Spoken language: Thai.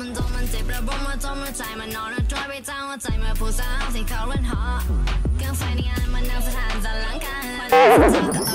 มันโจมมันเจ็บระบมมาจมมัวใจมันนอนระจอยไปจ้างหัวใจมาผู้สาวที่เขาเล่นหอกังไฟในงานมันนั่งสถานจะลังกาย